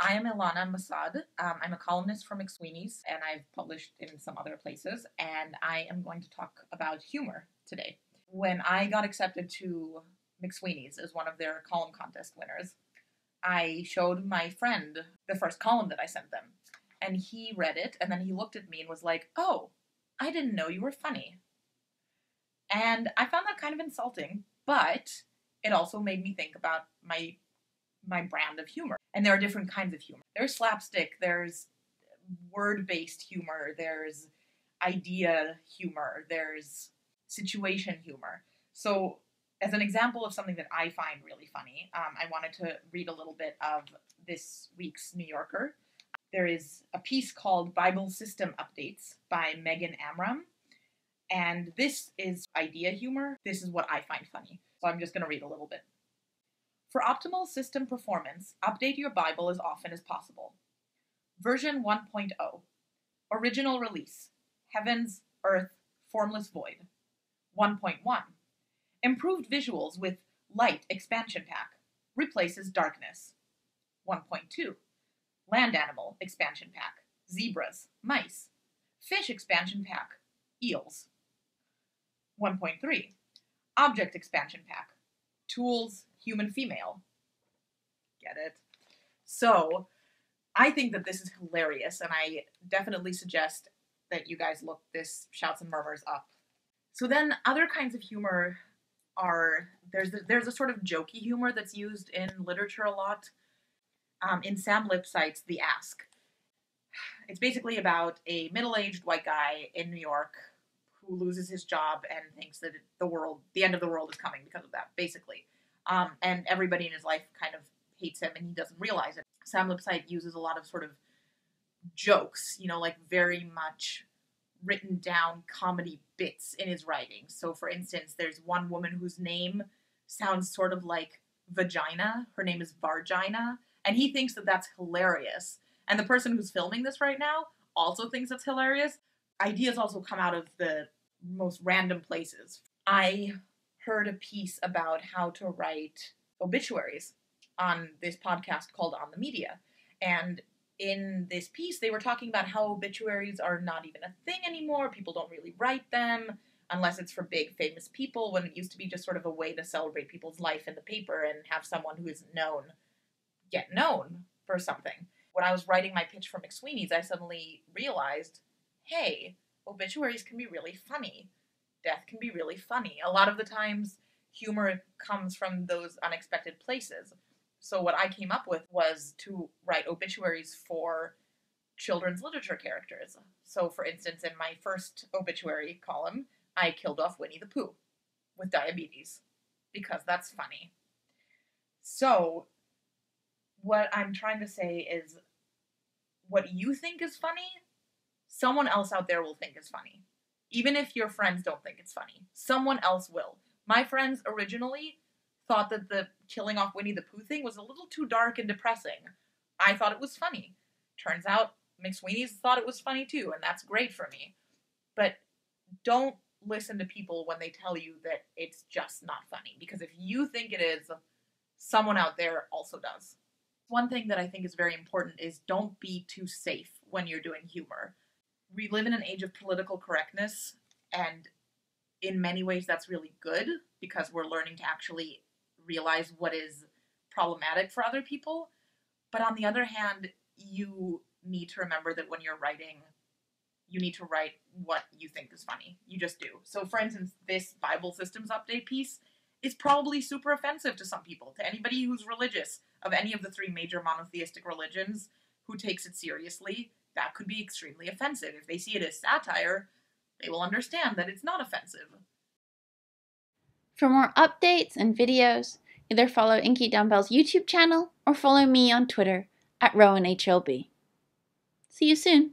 I am Ilana Masad. Um, I'm a columnist for McSweeney's, and I've published in some other places. And I am going to talk about humor today. When I got accepted to McSweeney's as one of their column contest winners, I showed my friend the first column that I sent them. And he read it, and then he looked at me and was like, Oh, I didn't know you were funny. And I found that kind of insulting, but it also made me think about my my brand of humor. And there are different kinds of humor. There's slapstick, there's word-based humor, there's idea humor, there's situation humor. So as an example of something that I find really funny, um, I wanted to read a little bit of this week's New Yorker. There is a piece called Bible System Updates by Megan Amram. And this is idea humor. This is what I find funny. So I'm just going to read a little bit. For optimal system performance, update your Bible as often as possible. Version 1.0 Original release Heavens, Earth, Formless Void. 1.1 Improved visuals with Light Expansion Pack replaces darkness. 1.2 Land Animal Expansion Pack Zebras, Mice. Fish Expansion Pack Eels. 1.3 Object Expansion Pack Tools, Human Female. Get it? So, I think that this is hilarious, and I definitely suggest that you guys look this Shouts and Murmurs up. So then, other kinds of humor are there's a, there's a sort of jokey humor that's used in literature a lot. Um, in Sam Lipsyte's The Ask, it's basically about a middle-aged white guy in New York who loses his job and thinks that the world, the end of the world, is coming because of that, basically. Um, and everybody in his life kind of hates him, and he doesn't realize it. Sam Lipsyte uses a lot of sort of jokes, you know, like very much written down comedy bits in his writing. So, for instance, there's one woman whose name sounds sort of like vagina. Her name is Vargina, and he thinks that that's hilarious. And the person who's filming this right now also thinks it's hilarious. Ideas also come out of the most random places. I heard a piece about how to write obituaries on this podcast called On the Media. And in this piece, they were talking about how obituaries are not even a thing anymore. People don't really write them unless it's for big famous people, when it used to be just sort of a way to celebrate people's life in the paper and have someone who is known get known for something. When I was writing my pitch for McSweeney's, I suddenly realized hey, obituaries can be really funny. Can be really funny. A lot of the times, humor comes from those unexpected places. So what I came up with was to write obituaries for children's literature characters. So for instance, in my first obituary column, I killed off Winnie the Pooh with diabetes because that's funny. So what I'm trying to say is what you think is funny, someone else out there will think is funny. Even if your friends don't think it's funny, someone else will. My friends originally thought that the killing off Winnie the Pooh thing was a little too dark and depressing. I thought it was funny. Turns out McSweeney's thought it was funny too, and that's great for me. But don't listen to people when they tell you that it's just not funny, because if you think it is, someone out there also does. One thing that I think is very important is don't be too safe when you're doing humor. We live in an age of political correctness, and in many ways that's really good because we're learning to actually realize what is problematic for other people. But on the other hand, you need to remember that when you're writing, you need to write what you think is funny. You just do. So, for instance, this Bible systems update piece is probably super offensive to some people, to anybody who's religious of any of the three major monotheistic religions who takes it seriously. That could be extremely offensive. If they see it as satire, they will understand that it's not offensive. For more updates and videos, either follow Inky Dumbbell's YouTube channel or follow me on Twitter at RowanHLB. See you soon!